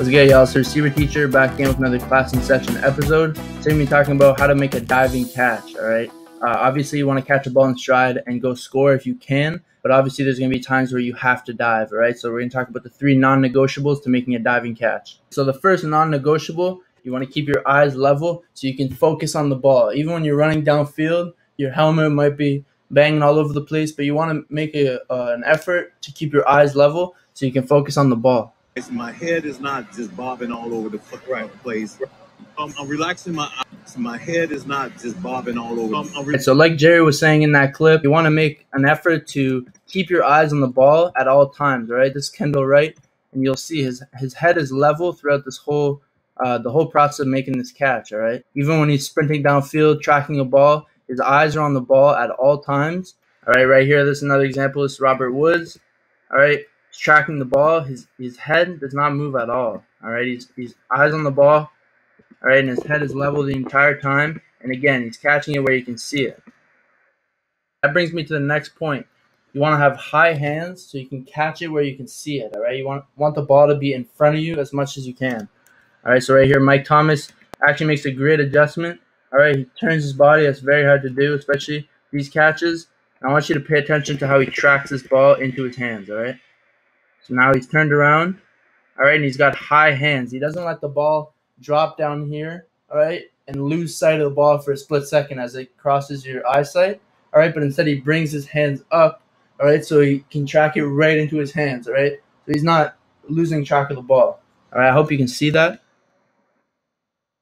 What's good, y'all? It's the receiver teacher back again with another class in session episode. Today we're talking about how to make a diving catch. All right. Uh, obviously, you want to catch a ball in stride and go score if you can, but obviously, there's going to be times where you have to dive. All right. So we're going to talk about the three non-negotiables to making a diving catch. So the first non-negotiable, you want to keep your eyes level so you can focus on the ball. Even when you're running downfield, your helmet might be banging all over the place, but you want to make a, uh, an effort to keep your eyes level so you can focus on the ball. My head is not just bobbing all over the place. Um, I'm relaxing my eyes. My head is not just bobbing all over. Um, re- so, like Jerry was saying in that clip, you want to make an effort to keep your eyes on the ball at all times. Right, this is Kendall Wright, and you'll see his his head is level throughout this whole uh, the whole process of making this catch. All right, even when he's sprinting downfield, tracking a ball, his eyes are on the ball at all times. All right, right here, this is another example. This is Robert Woods. All right, he's tracking the ball. His his head does not move at all. All right, he's, he's eyes on the ball. All right, and his head is level the entire time. And again, he's catching it where you can see it. That brings me to the next point. You want to have high hands so you can catch it where you can see it. All right, you want want the ball to be in front of you as much as you can. All right, so right here, Mike Thomas actually makes a great adjustment all right, he turns his body. That's very hard to do, especially these catches. I want you to pay attention to how he tracks this ball into his hands. All right. So now he's turned around. All right, and he's got high hands. He doesn't let the ball drop down here. All right, and lose sight of the ball for a split second as it crosses your eyesight. All right, but instead he brings his hands up. All right, so he can track it right into his hands. All right, so he's not losing track of the ball. All right, I hope you can see that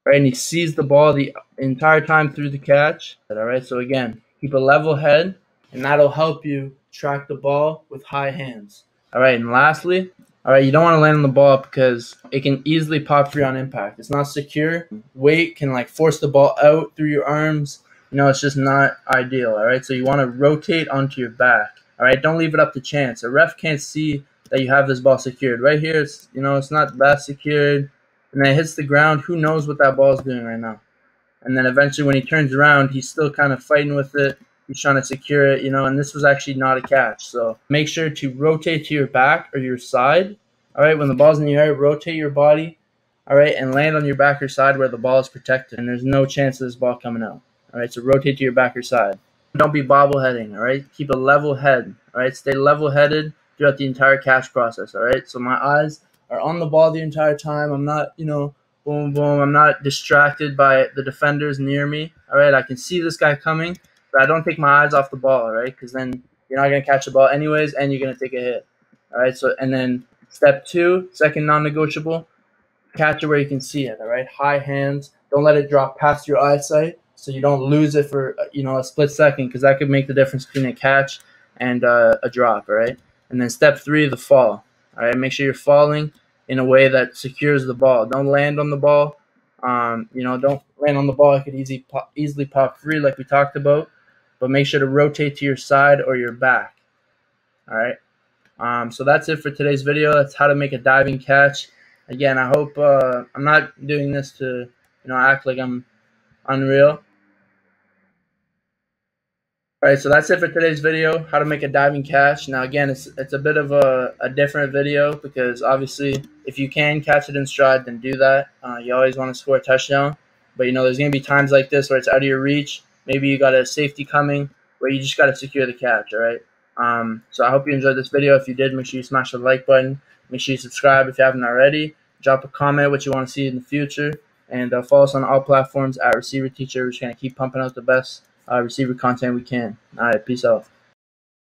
right? And he sees the ball the entire time through the catch. All right, so again, keep a level head, and that'll help you track the ball with high hands. All right, and lastly, all right, you don't want to land on the ball because it can easily pop free on impact. It's not secure. Weight can like force the ball out through your arms. You know, it's just not ideal. All right, so you want to rotate onto your back. All right, don't leave it up to chance. A ref can't see that you have this ball secured. Right here, it's you know, it's not that secured and then it hits the ground. Who knows what that ball is doing right now? And then eventually, when he turns around, he's still kind of fighting with it. He's trying to secure it, you know. And this was actually not a catch. So make sure to rotate to your back or your side. All right, when the ball's in the air, rotate your body. All right, and land on your back or side where the ball is protected, and there's no chance of this ball coming out. All right, so rotate to your back or side. Don't be bobbleheading. All right, keep a level head. All right, stay level-headed throughout the entire catch process. All right, so my eyes are on the ball the entire time. I'm not, you know, boom, boom. I'm not distracted by the defenders near me. All right, I can see this guy coming, but I don't take my eyes off the ball. right? because then you're not gonna catch the ball anyways, and you're gonna take a hit. All right, so and then step two, second non-negotiable, catch it where you can see it. All right, high hands. Don't let it drop past your eyesight, so you don't lose it for you know a split second, because that could make the difference between a catch and uh, a drop. All right, and then step three, the fall. All right, make sure you're falling in a way that secures the ball. Don't land on the ball. Um, you know, don't land on the ball. It could easy pop, easily pop free, like we talked about. But make sure to rotate to your side or your back. All right. Um, so that's it for today's video. That's how to make a diving catch. Again, I hope uh, I'm not doing this to you know act like I'm unreal. All right, so that's it for today's video, how to make a diving catch. Now, again, it's, it's a bit of a, a different video because obviously if you can catch it in stride, then do that. Uh, you always want to score a touchdown. But, you know, there's going to be times like this where it's out of your reach. Maybe you got a safety coming where you just got to secure the catch, all right? Um, so I hope you enjoyed this video. If you did, make sure you smash the like button. Make sure you subscribe if you haven't already. Drop a comment what you want to see in the future. And uh, follow us on all platforms at Receiver Teacher. We're just going to keep pumping out the best uh, receiver content we can. All right, peace out.